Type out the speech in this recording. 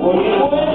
ausente, ocupó